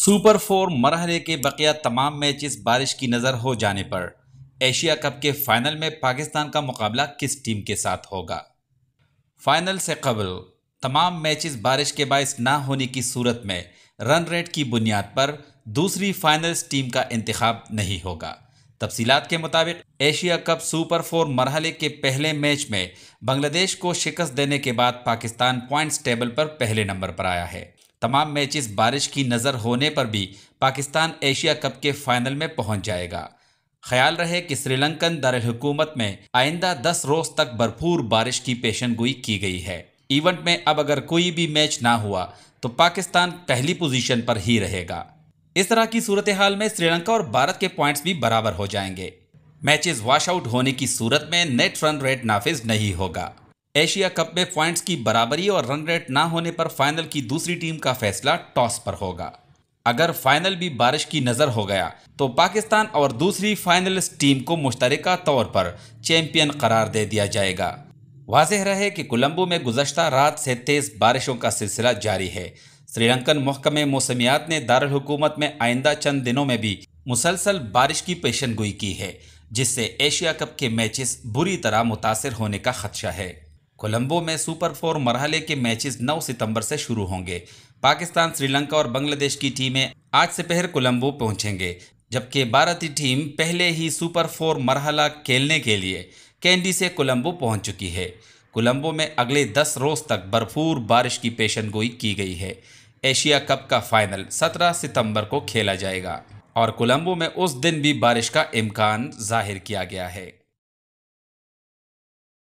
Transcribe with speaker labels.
Speaker 1: Super four मरहले के बकिया तमाम मैचेस बारिश की नज़र हो जाने पर एशिया कप के फाइनल में पाकिस्तान का मुकाबला किस टीम के साथ होगा? फाइनल से कबल, तमाम मैचेस बारिश के बायस ना होने की सूरत में रन रेट की बुनियाद पर दूसरी फाइनल्स टीम का इंतखब नहीं होगा। तफसीलात के मुताबिक, एशिया कप सुपर फोर मरहले के पहले मैच में बांग्लादेश को शिकस्त देने के बाद पाकिस्तान पॉइंट्स टेबल पर पहले नंबर पर आया है। तमाम मैचेस बारिश की नज़र होने पर भी पाकिस्तान एशिया कप के फाइनल में पहुँच जाएगा। ख्याल रहे कि श्रीलंकन दारकूमत में आइंदा दस रोज तक भरपूर बारिश की पेशन गोई की गई है। इवेंट में अब अगर कोई भी मैच ना हुआ तो पाकिस्तान पहली पोजीशन पर ही रहेगा। इस तरह की सूरत हाल में श्रीलंका और भारत के पॉइंट्स भी बराबर हो जाएँगे। मैचेस वॉश आउट होने की सूरत में नेट रन रेट नाफिज नहीं होगा। एशिया कप में पॉइंट्स की बराबरी और रन रेट ना होने पर फाइनल की दूसरी टीम का फैसला टॉस पर होगा। अगर फाइनल भी बारिश की नज़र हो गया तो पाकिस्तान और दूसरी फाइनलिस्ट टीम को मुश्तरका तौर पर चैंपियन करार दे दिया जाएगा। वाजह रहे कि कोलंबो में गुजशत रात से तेज़ बारिशों का सिलसिला जारी है। श्रीलंकन महकमे मौसमियात ने दारकूमत में आइंदा चंद दिनों में भी मुसलसल बारिश की पेशन गोई की है, जिससे एशिया कप के मैचेस बुरी तरह मुतासर होने का खदशा है। कोलंबो में सुपर फोर मरहले के मैचेस 9 सितंबर से शुरू होंगे। पाकिस्तान, श्रीलंका और बांग्लादेश की टीमें आज से पहर कोलंबो पहुँचेंगे, जबकि भारतीय टीम पहले ही सुपर फोर मरहला खेलने के लिए कैंडी से कोलंबो पहुँच चुकी है। कोलंबो में अगले 10 रोज तक भरपूर बारिश की पेशन गोई की गई है। एशिया कप का फाइनल 17 सितंबर को खेला जाएगा, और कोलंबो में उस दिन भी बारिश का इम्कान ज़ाहिर किया गया है।